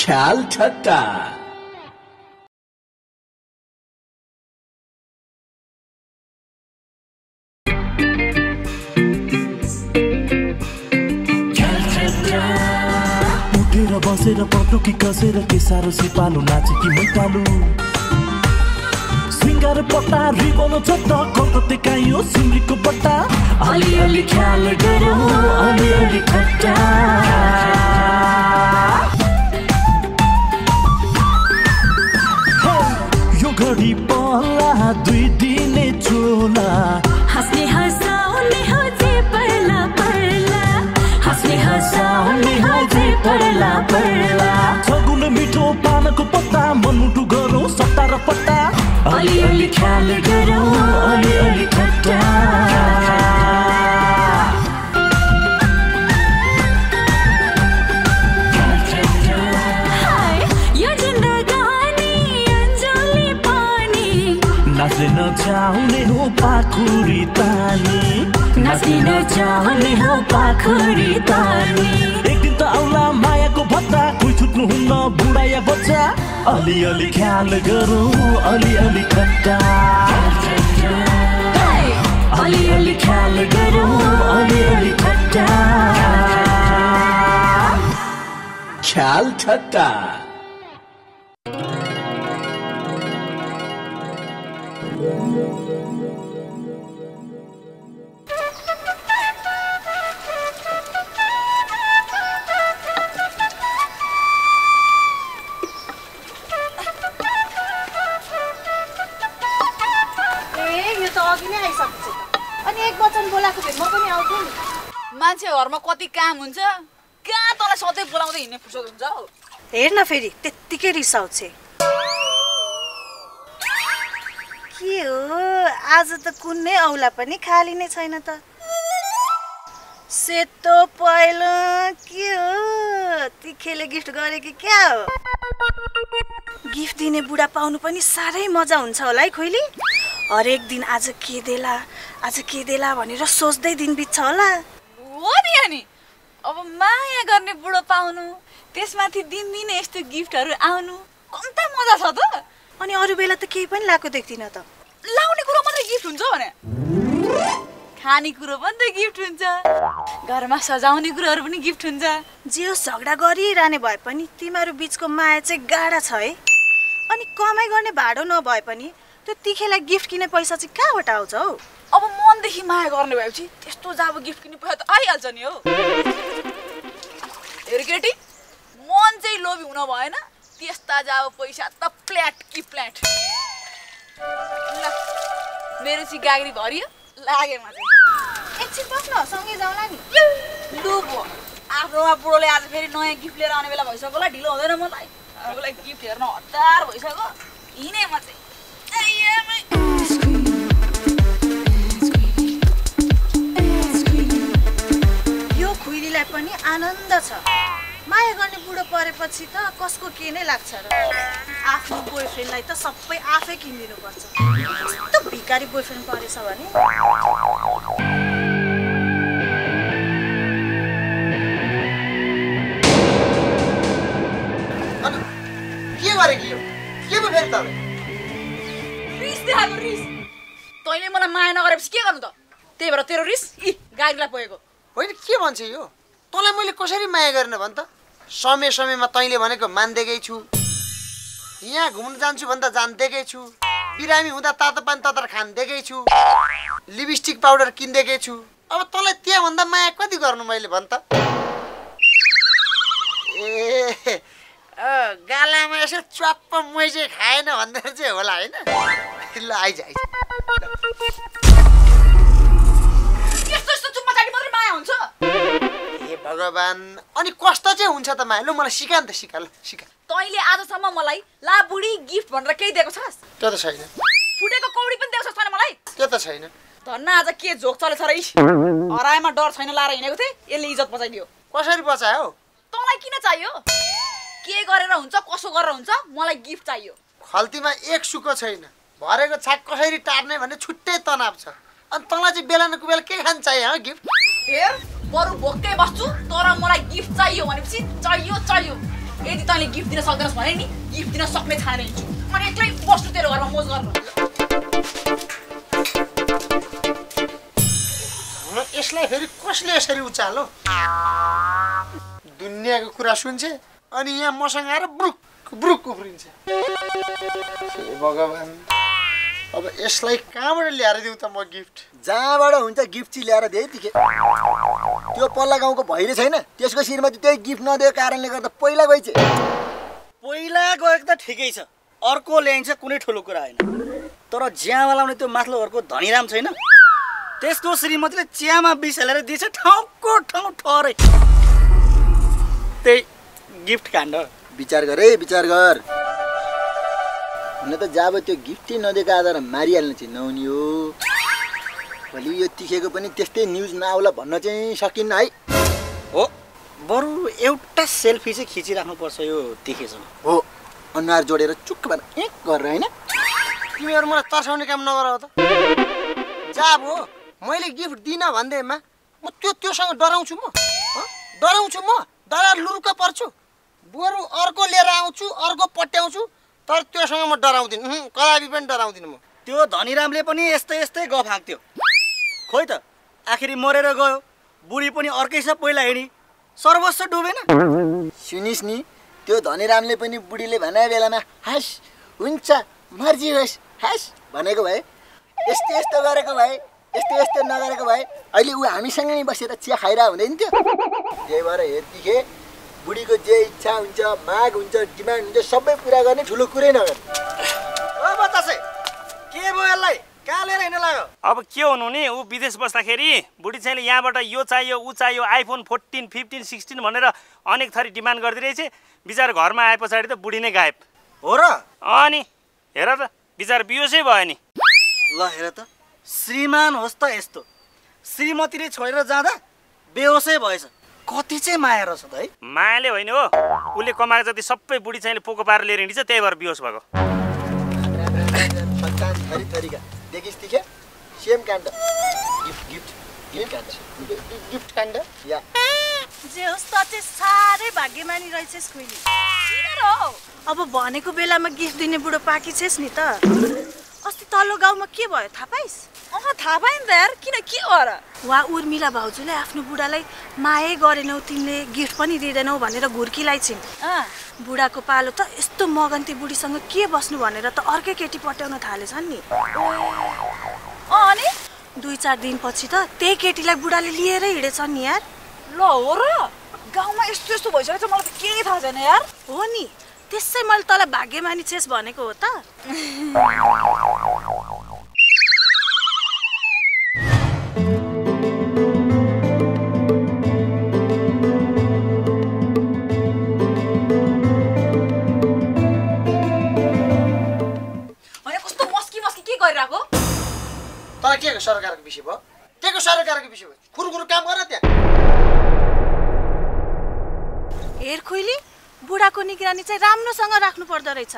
ख्याल ठट्टा उठेर बसेर पटुकी कसेर के साह्रो सिपालु नाचे कि मैतालु सिङ्गार पट्टा रिबन छट्ट कलकत्ते काइयो सिमरीको बट्टा अलिअलि ख्याल गरौँ अलिअलि ठट्टा हे, यो घडी पहला दुई दिने चोला। हाँस्ने हँसाउने हो जे पर्ला पर्ला। हाँस्ने हँसाउने हो जे पर्ला। पर्ला ख्याल गरौँ ठट्टा जिन्दगानी अन्जुली पानी नाच्ने नचाउने हो पाखुरी तानी नाच्ने नचाहने हो पाखुरी तानी कोही छुट्नु हुन्न बुढा या बच्चा अलिअलि ख्याल गरौँ अलिअलि खट्टा। अलिअलि ख्याल गरौँ अलिअलि ठट्टा ख्याल ठट्टा। ए घरमा कति काम हुन्छ? कहाँ तँलाई सधैँ बोलाउँदै हिँड्ने फुर्सद हुन्छ? हौ हेर न फेरि त्यत्तिकै रिसाउँछ। के हो? आज त कुनै औला पनि खाली नै छैन त। सेतो पहेँलो के हो? तिखेले गिफ्ट गरे कि क्या हो? गिफ्ट दिने बुढा पाउनु पनि साह्रै मजा हुन्छ होला है खोइली। हरेक दिन आज के देला आज के देला भनेर सोच्दै दिन बित्छ होला। गर्ने बुढो पाउनु त्यसमाथि दिनदिनै यस्तो गिफ्टहरू आउनु कम्ता मजा छ त। अनि अरू बेला त केही पनि लाएको देख्दिनँ त। लाउने कुरो मात्रै गिफ्ट हुन्छ भने? खाने कुरो पनि त गिफ्ट हुन्छ। घरमा सजाउने कुरोहरू पनि गिफ्ट हुन्छ। जे होस् झगडा गरिरहने भए पनि तिमीहरू बिचको माया चाहिँ गाढा छ है। अनि कमाइ गर्ने भाडो नभए पनि त्यो तिखेलाई गिफ्ट किने पैसा चाहिँ कहाँबाट आउँछ हौ? अब मनदेखि माया गर्ने भएपछि त्यस्तो जब गिफ्ट किन्ने पैसा त आइहाल्छ नि हौ। हेर केटी मन चाहिँ लोभी हुन भएन। त्यस्ता जब पैसा त प्ल्याट कि प्ल्याट। ल मेरो चाहिँ गाग्री भरियो लाग्यो म एकछिन बस्न सँगै जाउँला नि डुबो आफ्नोमा बुढोले आज फेरि नयाँ गिफ्ट लिएर आउने बेला भइसक्यो होला ढिलो हुँदैन मलाई। गिफ्ट हेर्न हतार भइसक्यो। हिँडेँ म चाहिँ। खुइरीलाई पनि आनन्द छ। माया गर्ने बुढो परेपछि त कसको के नै लाग्छ र? आफ्नो बोयफ्रेन्डलाई त सबै आफै किनिदिनुपर्छ। कस्तो भिकारी बोयफ्रेन्ड परेछ भने? अनि के गरेको यो के पो फेरि तपाईँ? रिस देखाएको रिस। तैँले मलाई माया नगरेपछि के गर्नु त? त्यही भएर तेरो रिस इ गाडीलाई पुगेको। होइन के भन्छ यो? तँलाई मैले कसरी माया गर्ने भन् त? समय समयमा तैँले भनेको मान्देकै छु। यहाँ घुम्न जान्छु भन्दा जान्देकै छु। बिरामी हुँदा तातो पानी ततार खान्देकै छु। लिपस्टिक पाउडर किन्देकै छु। अब तँलाई त्यहाँभन्दा माया कति गर्नु मैले भन् त? ए गालामा यसो च्वाप्प मैजे खाएन भन्दा चाहिँ होला होइन? ल आइज आइज। यस्तो यस्तो माया हुन्छ? भगवान्। अनि कस्तो चाहिँ हुन्छ त माया। लु मलाई सिका नि त सिका ल सिका। तैँले आजसम्म मलाई ला बुढी गिफ्ट भनेर केही दिएको छस्? त्यो त छैन। फुटेको कौडी पनि दिएको छस् तैँले मलाई? त्यो त छैन। धन्न आज के झोक चलेछ र हराएमा डर छैन लाएर हिँडेको थिएँ। यसले इज्जत बचाइदियो। कसरी बचायो? तँलाई किन चाहियो? के गरेर हुन्छ कसो गरेर हुन्छ मलाई गिफ्ट चाहियो। खल्तीमा एक सुको छैन। भरेको छाक कसरी टार्ने भन्ने छुट्टै तनाव छ। अनि तँलाई चाहिँ बेला न कुबेला के खान चाहियो गिफ्ट? हेर बरु भोकै बस्छु। भनेपछि चाहियो चाहियो यदि तैँले गिफ्ट दिन सक्दैनस् भने नि गिफ्ट दिन सक्ने छाने हिँड्छु अनि एक्लै बस्छु तेरो घरमा मोज गर्न यसलाई फेरि कसले यसरी उचालो दुनियाँको कुरा सुन्छ अनि यहाँ मसँग आएर ब्रुक ब्रुक उफ्रिन्छ भगवान् अब यसलाई कहाँबाट ल्याएर दिउँ त म गिफ्ट? जहाँबाट हुन्छ गिफ्ट चाहिँ ल्याएर दिए तिखे। त्यो पल्ला गाउँको भैरे छैन त्यसको श्रीमती त्यही गिफ्ट नदिएको कारणले गर्दा पहिला गइछ पहिला गएको त ठिकै छ अर्को ल्याइन्छ कुनै ठुलो कुरा होइन। तर ज्यामा लाउने त्यो माथिल्लो घरको धनीराम छैन। त्यसको श्रीमतीले चियामा बिस हालेर दिएछ ठाउँको ठाउँ ठहरै। त्यही गिफ्ट काण्ड। विचार गर है विचार गर। हुन त जब त्यो गिफ्टै नदिएको आधार मारिहाल्नु चाहिँ नहुने हो। भोलि यो तिखेको पनि त्यस्तै न्युज नआउला भन्न चाहिँ सकिन्न है। हो। बरु एउटा सेल्फी चाहिँ खिचिराख्नुपर्छ यो देखेसँग हो। अनुहार जोडेर चुक्क भएर एक गरेर होइन। तिमीहरू मलाई तर्साउने काम नगर त। जाब हो मैले गिफ्ट दिनँ भन्दैमा म त्यो त्योसँग डराउँछु म। हँ? डराउँछु म डराएर लुरुक्क पर्छु। बरु अर्को लिएर आउँछु अर्को पट्याउँछु। तर त्योसँग म डराउँदिनँ। कदापि पनि डराउँदिनँ म। त्यो धनीरामले पनि यस्तै यस्तै गफ हाँक्थ्यो खोइ त आखिरी मरेर गयो। बुढी पनि अर्कैसँग पहिला हिँडी सर्वस्व डुबेन। सुनिस् नि त्यो धनीरामले पनि बुढीले भने बेलामा हास हुन्छ मर्जी होस् हास भनेको भए यस्तो यस्तो गरेको भए यस्तो यस्तो नगरेको भए अहिले ऊ हामीसँगै बसेर चिया खाइरह हुँदैन थियो त्यही भएर हेर्दिखे बुढीको जे इच्छा हुन्छ माग हुन्छ डिमान्ड हुन्छ सबै पुरा गर्ने ठुलो कुरै नगर्ने। ओ बतासे के भयो यसलाई? कहाँ लिएर हिँड्न लाग्यो? अब के हुनु नि? ऊ विदेश बस्दाखेरि बुढी चाहिँले यहाँबाट यो चाहियो ऊ चाहियो आइफोन फोर्टिन फिफ्टिन सिक्सटिन भनेर अनेक थरी डिमान्ड गरिदिरहेछ। बिचार घरमा आए पछाडि त बुढी नै गायब। हो र? अनि हेर त बिचार बियोसै भयो नि। ल हेर त श्रीमान होस् त यस्तो। श्रीमतीले छोडेर जाँदा बेहोसै भएछ। कति चाहिँ माया रहेछ त है? मायाले होइन हो। उसले कमाएको जति सबै बुढी चाहिँले पोको पारेर लिएर हिँडिन्छ त्यही भएर बिहोस भएको। सन्तान थरी थरीका। देखिस् तिखे सेम काण्ड गिफ्ट गिफ्ट गिफ्ट काण्ड गिफ्ट काण्ड या जे होस् त चाहिँ साह्रै भाग्यमानी रहेछस् खुइली किन र हौ? अब भनेको बेलामा गिफ्ट दिने बुढो पाकी छेस् नि त। अस्ति तल्लो गाउँमा के भयो? थाहा पाइस्? अँ थाहा पाएँ नि त यार। किन के हो र वा उर्मिला भाउजूले आफ्नो बुढालाई मायै गरेनौ तिमीले गिफ्ट पनि दिँदैनौ भनेर घुर्किलाई छिन्। बुढाको पालो त यस्तो मगन्ती बुढीसँग के बस्नु भनेर त अर्कै केटी पट्याउन थालेछन् नि। अँ अनि? दुई चार दिनपछि त त्यही केटीलाई बुढाले लिएरै हिँडेछन् नि यार। ल हो र। गाउँमा यस्तो यस्तो भइसकेको छ मलाई त केही थाहा छैन यार। हो नि। त्यसै मैले तँलाई भाग्यमानी छेस् भनेको हो त। मस्की के सरकारको विषय भयो? के को सरकारको विषय भयो। कुरकुरु काम गर त्यहाँ। हेर खुइली। बुढाको निगरानी चाहिँ राम्रोसँग राख्नु पर्दो रहेछ।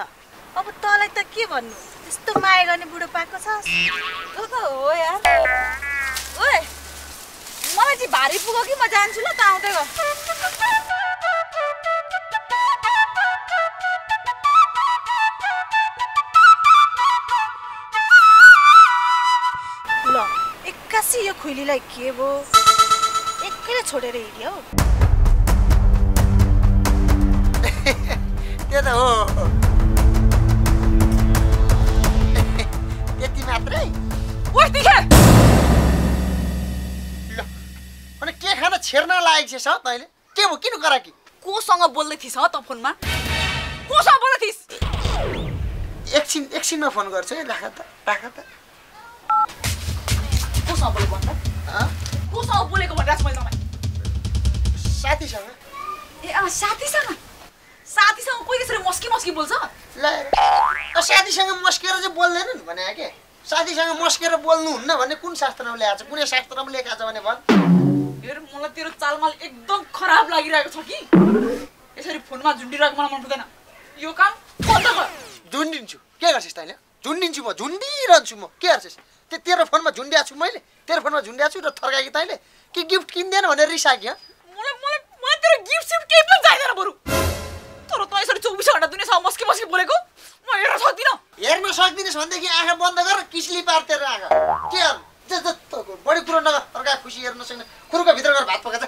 अब तँलाई त के भन्नु? यस्तो माया गर्ने बुढो पाएको छ हो यार। ओए मलाई चाहिँ भारी पुग्यो कि म जान्छु ल त आउँदै एक्कासी यो खुइलीलाई के भयो? एक्लै छोडेर हिँड्यो। हौ त्यो त हो यति मात्रै ल अनि के खान छेर्न लागेको छ तैँले? के भयो? किन कराकी? कोसँग बोल्दै थिइस् हँ त फोनमा कोसँग बोल्दै थिइस्? एकछिन एकछिनमा फोन गर्छु है राख त राख त। कोसँग बोलेको भन्दा? कोसँग बोलेको भनेर मैले साथीसँग। ए अँ साथीसँग? साथीसँग कोही त्यसरी मस्की मस्की बोल्छ ल साथीसँग मस्केर चाहिँ बोल्दैन नि भने के साथीसँग मस्केर बोल्नुहुन्न भन्ने कुन शास्त्रमा ल्याएको छ? कुनै शास्त्रमा लेखाएको छ भने भन्। हेर मलाई तेरो चालमाल एकदम खराब लागिरहेको छ कि? यसरी फोनमा झुन्डिरहेको मलाई मन पर्दैन। यो काम झुन्डिन्छु। के गर्छस् तैँले? झुन्डिन्छु म झुन्डिरहन्छु म। के गर्छस्? ते तेरो फोनमा झुन्ड्या छु मैले? तेरो फोनमा झुन्ड्या छु र थर्काएकी तैँले? कि गिफ्ट किन्दैन भनेर रिसाक्यो मलाई मलाई मलाई तेरो गिफ्ट सिफ्ट केही पनि भनेदेखि आँखा बन्द गर किस्ली पार तेरो आँखा के बढी कुरो नगर अर्का खुसी हेर्न सक्ने कुरोको भित्र गएर भात पकाएको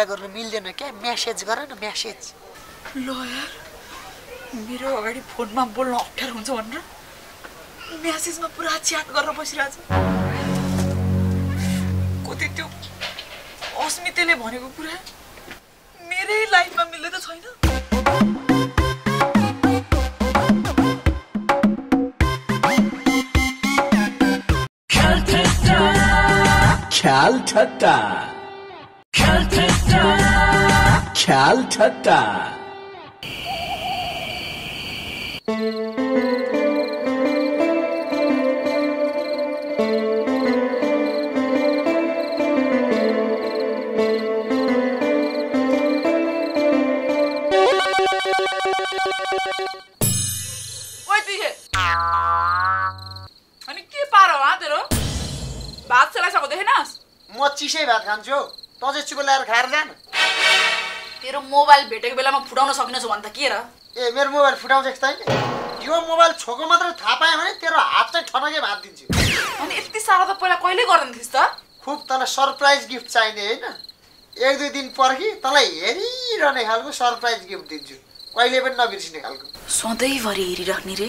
कुरा गर्नु मिल्दैन क्या। म्यासेज गर न म्यासेज। ल यार मेरो अगाडि फोनमा बोल्न अप्ठ्यारो हुन्छ भनेर म्यासेजमा पुरा च्याट गरेर बसिरहेछ। कति त्यो अस्मिताले भनेको कुरा मेरै लाइफमा मिल्दै त छैन। ख्याल ठट्टा। ख्याल ठट्टा। ओइ तिखे अनि के पार हो तेरो? भात सेलाइसकेको देखेनस् म चिसै भात खान्छु। हौ तँ चाहिँ चुप ल्याएर खाएर जान। तेरो मोबाइल भेटेको बेलामा फुटाउन सकिनछु भने त के र? ए मेरो मोबाइल फुटाउँछ तैँले यो मोबाइल छोको मात्रै थाहा पाएँ भने तेरो हात चाहिँ ठनकै भात दिन्छु। अनि यति साह्रो त पहिला कहिले गर्दैन थिइस् त? खुब तँलाई सरप्राइज गिफ्ट चाहिने होइन। एक दुई दिन पर्खी तँलाई हेरिरहने खालको सरप्राइज गिफ्ट दिन्छु। कहिले पनि नबिर्सिने खालको। सधैँभरि हेरिराख्ने रे।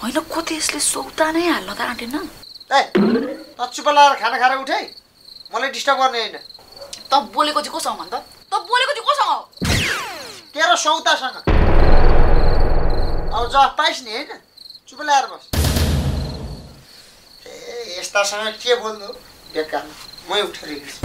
होइन कति यसले सौता नै हाल्न त आँटेन। ए त चुप लगाएर खाना खाएर उठे। मलाई डिस्टर्ब गर्ने होइन। त बोलेको चाहिँ कोसँग भन् त? त बोलेको चाहिँ कोसँग हो तेरो सौतासँग अब जफ पाइस् नि होइन चुप ल्याएर बस ए यस्तासँग के बोल्नु बेकार मै उठेर हिँड्छु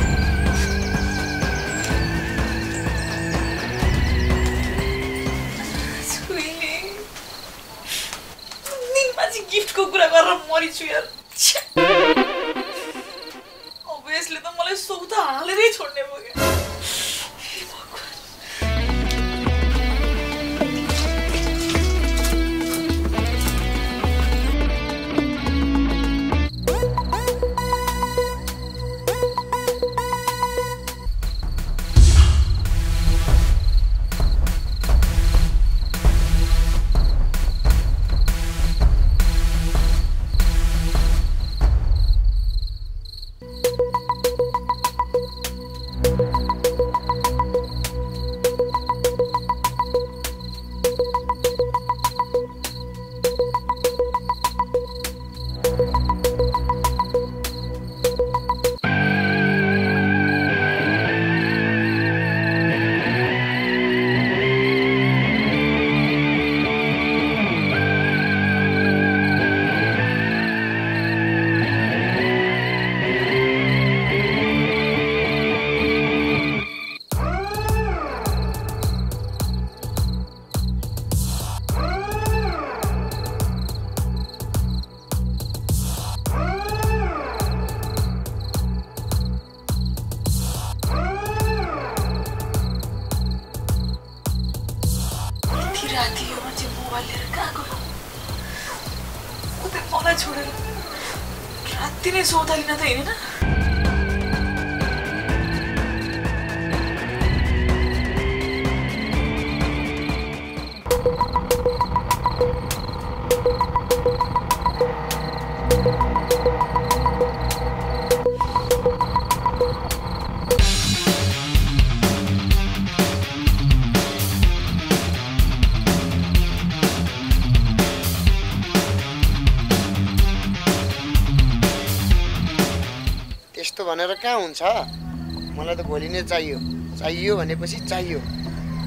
गिफ्टको कुरा गरेर मरिछु यार। अब यसले त मलाई सौता हालेरै छोड्ने भयो भनेर कहाँ हुन्छ? मलाई त भोलि नै चाहियो। चाहियो भनेपछि चाहियो।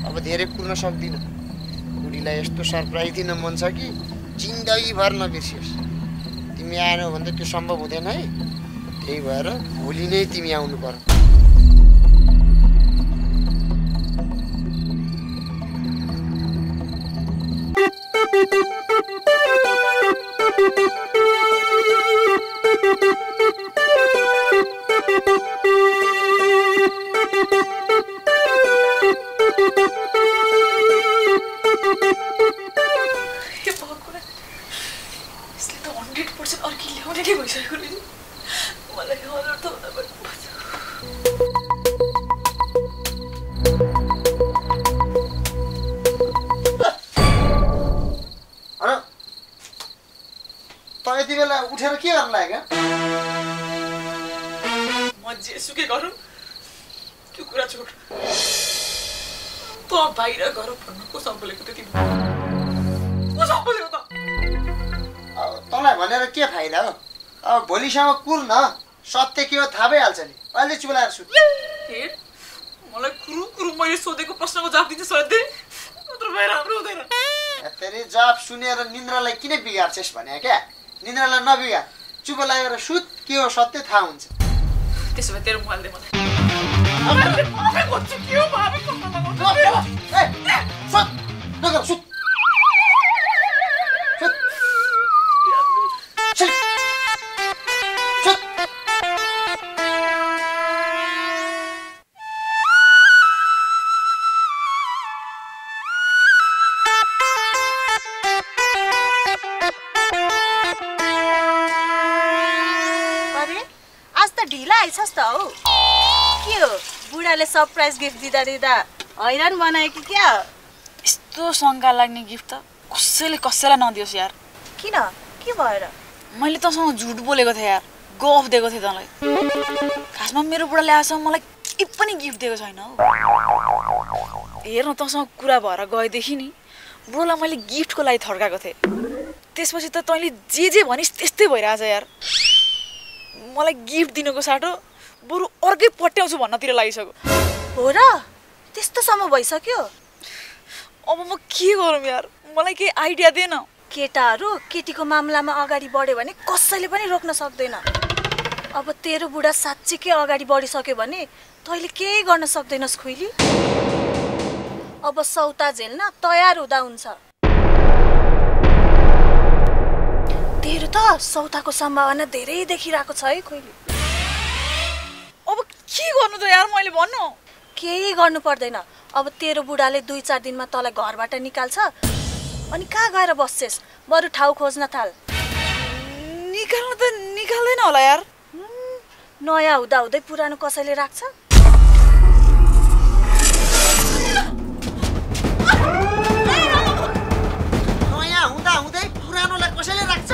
अब धेरै कुर्न सक्दिनँ। बुढीलाई यस्तो सरप्राइज दिन मन छ कि जिन्दगीभर नबिर्सियोस्। तिमी आएनौ भने त त्यो सम्भव हुँदैन है। त्यही भएर भोलि नै तिमी आउनु पर्यो भोलिसम्म कुर न सत्य के हो थाहा भइहाल्छ नि अहिले चुलाएर हेर मलाई कुरु कुरु मैले सोधेको प्रश्नको जवाब दिन्छ सधैँ नत्र भए राम्रो हुँदैन तेरि जवाब सुनेर निन्द्रालाई किन बिगार्छेस् भने क्या निन्द्रालाई नबिगार चुप लागेर सुत के हो सत्य थाहा हुन्छ त्यसो भए तेरो मोबाइल मलाई सरप्राइज गिफ्ट दिँदा दिँदा हैरान बनायो कि क्या? यस्तो शङ्का लाग्ने गिफ्ट त कसैले कसैलाई नदियोस् यार। किन? के भएर? मैले तँसँग झुट बोलेको थिएँ यार गफ दिएको थिएँ तँलाई। खासमा मेरो बुढाले आजसम्म मलाई केही पनि गिफ्ट दिएको छैन हौ। हेर न तँसँग कुरा भएर गएदेखि नि बुढोलाई मैले गिफ्टको लागि थर्काएको थिएँ। त्यसपछि त तैँले जे जे भनिस् त्यस्तै भइरहेछ यार। मलाई गिफ्ट दिनुको साटो बरु अर्कै पट्याउँछु भन्नतिर लागिसक्यो। हो र? त्यस्तोसम्म भइसक्यो? अब म के गरौँ यार? मलाई केही आइडिया दिएन केटाहरू केटीको मामलामा अगाडि बढ्यो भने कसैले पनि रोक्न सक्दैन। अब तेरो बुढा साँच्चीकै अगाडि बढिसक्यो भने तैँले केही गर्न सक्दैनस् खुइली। अब सौता झेल्न तयार हुँदा हुन्छ। तेरो त सौताको सम्भावना धेरै देखिरहेको छ है खुइली। गर्नु त यार मैले भन्नु। केही गर्नु पर्दैन। अब तेरो बुढाले दुई चार दिनमा तँलाई घरबाट निकाल्छ। अनि कहाँ गएर बस्छेस्? बरु ठाउँ खोज्न थाल। निकाल्नु त निकाल्दैन होला यार। नयाँ हुँदा हुँदै पुरानो कसैले राख्छ? नयाँ हुँदा हुँदै पुरानोलाई कसैले राख्छ?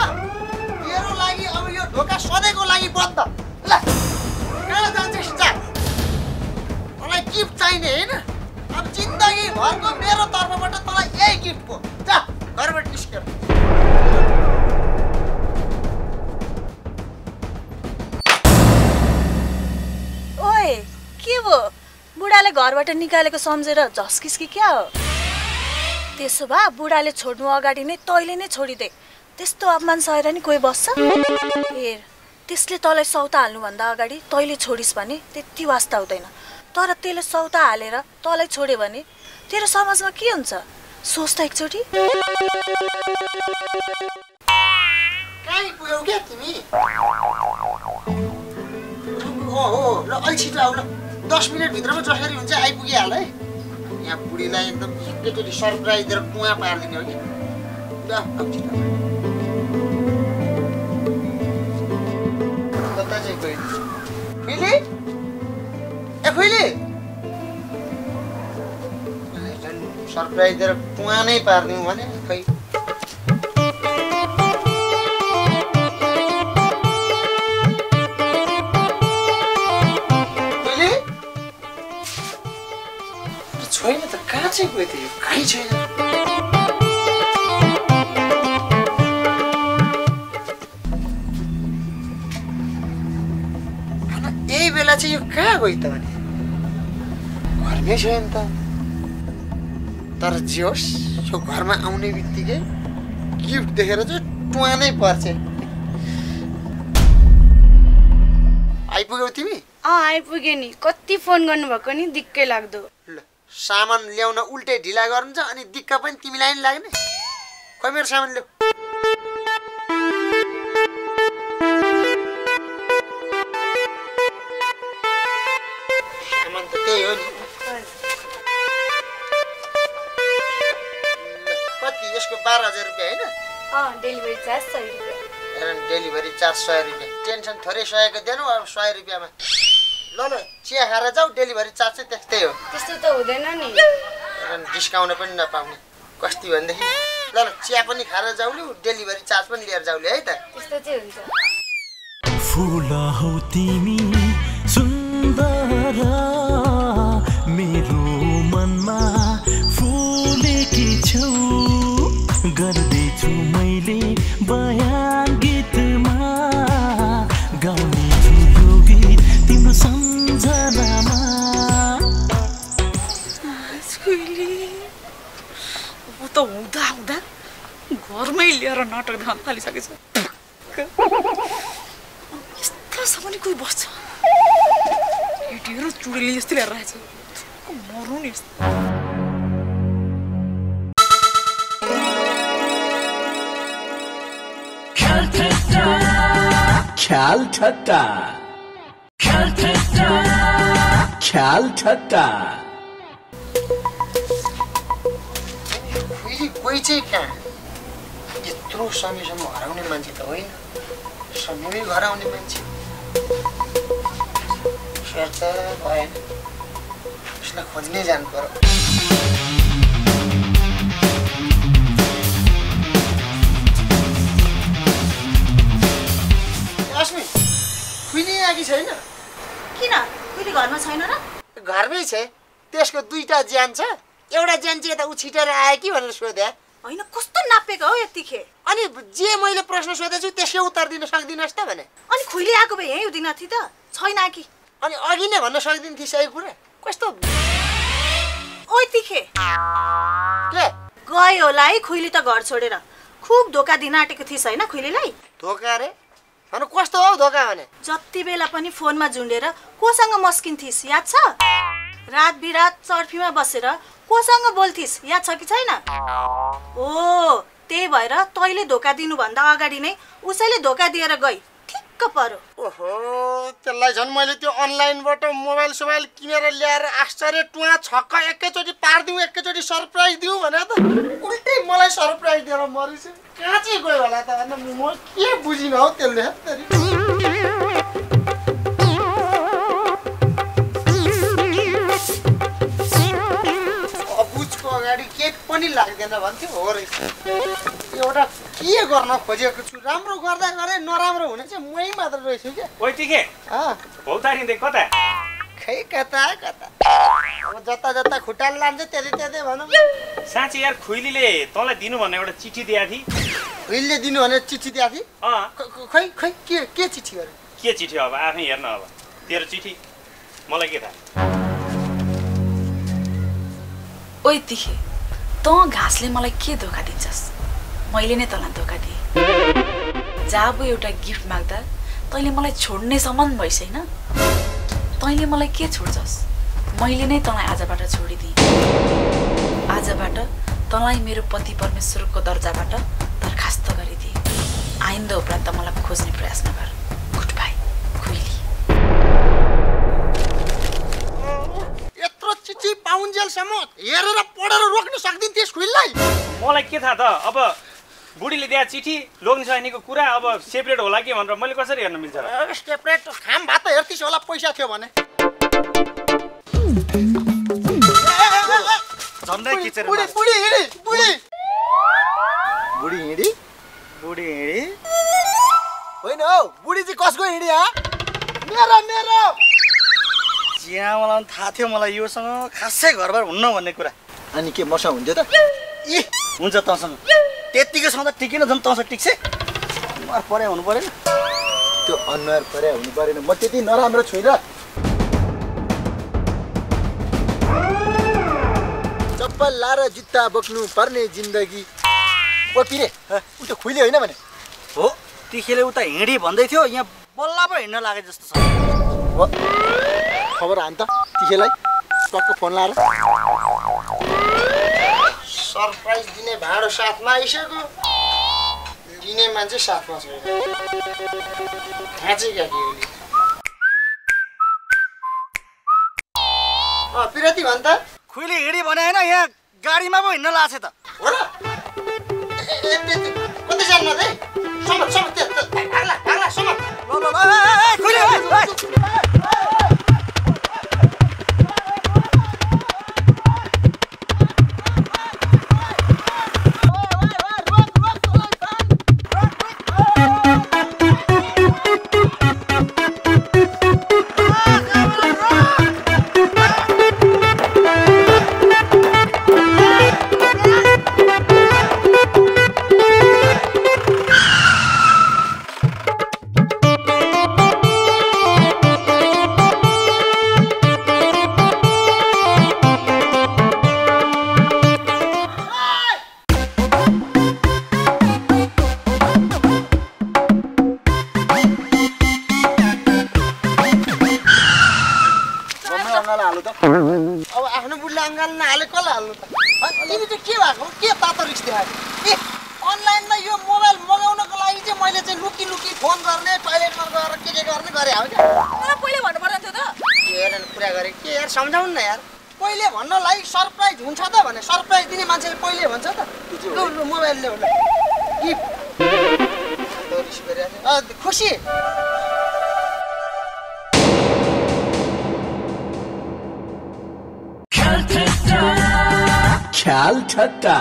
तेरो लागि अब यो ढोका सधैँको लागि बन्द। ल। गिफ्ट चाहिने होइन। अब जिन्दगी भरको मेरो तर्फबाट तँलाई यही गिफ्ट पो जा घरबाट निस्केर ओए के भयो? बुढाले घरबाट निकालेको सम्झेर झस्किस् कि क्या हो? त्यसो भए बुढाले छोड्नु अगाडि नै तैँले नै छोडिदे। त्यस्तो अपमान सहेर नि कोही बस्छ? हेर त्यसले तँलाई सौता हाल्नुभन्दा अगाडि तैँले छोडिस् भने त्यति वास्ता हुँदैन। तर त्यसले सौता हालेर तँलाई छोड्यो भने तेरो समाजमा के हुन्छ? सोच त एकचोटि ल अलि छिटो आऊ ल। दस मिनटभित्रमा जसरी हुन्छ आइपुगिहाल है। यहाँ बुढीलाई एकदम एकैचोटि सरप्राइज दिएर कुवा पारिदिने हो कि? ल आऊ छिटो। गयो खुइली सरप्राइज दिएर कुवा नै पारिदिउँ भने खै छैन त कहाँ चाहिँ गयो कहीँ छैन कहाँ गयो त भने घरमै छैन त तर जे होस् यो घरमा आउने बित्तिकै गिफ्ट देखेर चाहिँ टुवानै पर्छ आइपुग्यौ तिमी अँ आइपुग्यो नि कति फोन गर्नुभएको नि दिक्कै लाग्दो ल सामान ल्याउन उल्टै ढिला गर्नुहुन्छ अनि दिक्क पनि तिमीलाई नि लाग्ने खोइ मेरो सामान ल्याऊ सामान त त्यही हो नि कति यसको बाह्र हजार रुपियाँ होइन अँ डेलिभरी चार्ज सय रुपियाँ डेलिभरी चार्ज सय रुपियाँ टेन्सन थोरै सयको दिनु अब सय रुपियाँमा ल ल चिया खाएर जाऊ डेलिभरी चार्ज चाहिँ त्यस्तै हो त्यस्तो त हुँदैन न, डिस्काउन्ट पनि नपाउने कस्ति भनेदेखि ल ल चिया पनि खाएर जाउलु डेलिभरी चार्ज पनि लिएर जाउले है त त्यस्तो चाहिँ हुन्छ गीतमा गाउने तिम्रो सम्झनामा। त हुँदा हुँदा घरमै लिएर नाटक देखाउन थालिसकेछ। यस्तासम्म कोही बस्छ? हिँडेर चुडेली जस्तै लिएर रहेछ मरौँ नि ख्याल ठट्टा। ख्याल ठट्टा। फेरि कोही चाहिँ कहाँ? यत्रो समयसम्म हराउने मान्छे त होइन। समयमै हराउने मान्छे। स्वर त भएन। उसलाई खोज्नै जानु पर्यो। खुइली आएकी छैन। किन? कहिले घरमा छैन र? घरमै छ। त्यसको दुईटा ज्यान छ। एउटा ज्यान चाहिँ यता ऊ छिटेर आयो कि भनेर सोधे होइन कस्तो नापेको हौ यतिखे? अनि जे मैले प्रश्न सोधेछु त्यसकै उत्तर दिन सक्दिनस् त भने। अनि खुइली आएको भए यहीँ हुँदिन थिए त। छैन कि? अनि अघि नै भन्न सक्दिन्थी सही कुरा? कस्तो? ओ यतिखे के? गयो होला है खुइली त घर छोडेर। खुब धोका दिन आँटेको थिइस् होइन खुइलीलाई धोका रे। अनि कस्तो हौ धोका भने? जति बेला पनि फोनमा झुन्डेर कोसँग मस्किन्थिस् याद छ? रात बिरात चर्फीमा बसेर कोसँग बोल्थिस् याद छ कि छैन? ओ त्यही भएर तैँले धोका दिनुभन्दा अगाडि नै उसैले धोका दिएर गई। ठिक्क पर्यो ओहो त्यसलाई झन् मैले त्यो अनलाइनबाट मोबाइल सोबाइल किनेर ल्याएर आश्चर्य टुवा छक्क एकैचोटि पारिदिउँ एकैचोटि सरप्राइज दिउँ भने त उल्टै मलाई सरप्राइज दिएर मरेछ कहाँ चाहिँ गयो होला त? म के बुझिनँ हौ त्यसले। अबुझको अगाडि केही पनि लाग्दैन भन्थ्यो हो रहेछ एउटा के गर्न खोजेको छु? राम्रो गर्दा गर्दै नराम्रो हुने चाहिँ मै मात्र रहेछु क्या ओइ तिखे अँ, भौतारिँदै कता? खै कता कता? अब जता जता खुट्टाले लान्छ त्यति त्यतै भनौँ। साँच्ची यार खुइलीले तँलाई दिनु भन्ने एउटा चिठी दिएको थिएँ उहिले दिनु भनेर चिठी दिएको थिएँ अँ। ख- खै के के चिठी गरे के चिठी हो अब? आफै हेर्न अब। तेरो चिठी। मलाई के थाहा? ओइ तिखे तँ घाँसले मलाई के धोका दिन्छस्? मैले नै तँलाई धोका दिएँ। जाबु एउटा गिफ्ट माग्दा तैँले मलाई छोड्ने सम्म भइस होइन? तैँले मलाई के छोड्छस्? मैले नै तँलाई आजबाट छोडिदिएँ। आजबाट तँलाई मेरो पति परमेश्वरको दर्जाबाट दरखास्त गरिदिएँ। आइन्दा उपरान्त मलाई खोज्ने प्रयास नगर। गुड बाई खुइली यत्रो चिठी पाउन्जेलसम्म हेरेर पढेर रोक्न सक्दिन्थेस् खुइललाई मलाई के थाहा त? अब बुढीले दिएको चिठी लोग्ने छैनीको कुरा अब सेपरेट होला कि भनेर मैले कसरी हेर्न मिल्छ र? सेपरेट खाम भात त हेर्थिस् होला पैसा थियो भने। झन्डै खिचेर बुढी मार। बुढी हिँडी बुढी। बुढी हिँडी बुढी हिँडी। होइन हौ बुढी चाहिँ कसको हिँडी हा? मेरो मेरो। चिया मलाई थाहा थियो मलाई योसँग खासै घरबार हुन्न भन्ने कुरा। अनि के मसँग हुन्थ्यो त? इ हुन्छ तँसँग। त्यत्तिकै सधैँ टिकेन झन् तँसँग टिक्छ मर परे हुनु परेन त्यो अनुहार परे हुनु परेन म त्यति नराम्रो छुइनँ। चप्पल लाएर जुत्ता बोक्नु पर्ने जिन्दगी। ओ पिरे ऊ त खुइले होइन भने? हो। तिखेले उता हिँडी भन्दै थियो यहाँ बल्ल पो हिँड्न लागे जस्तो छ। हो। खबर हान त तिखेलाई। टक्क फोन लाएर। सरप्राइज दिने भाँडो साथमा आइसक्यो। दिने मान्छे साथमा छैन। खाँचै अँ पिरती भन् त। खुइली हिँडी भने होइन यहाँ गाडीमा पो हिँड्न लाछ त। हो र। कतै जान्न ल ल ल तिमी चाहिँ के भएको? के तातो रिक्स देखाएको ए अनलाइनमा यो मोबाइल मगाउनको लागि चाहिँ मैले चाहिँ लुकी लुकी फोन गर्ने टोइलेटमा गएर के के गर्ने गरेँ हो क्या? मलाई पहिले भन्नु पर्दैन थियो त। के हेर कुरा गरेँ? के यार सम्झाउनु न यार। पहिले भन्नलाई सरप्राइज हुन्छ त भने सरप्राइज दिने मान्छेले पहिले भन्छ त। लु मोबाइल ल्याउ ल गिफ्ट रिस गरिरहेको थियो। अँ, खुसी। ख्याल ठट्टा।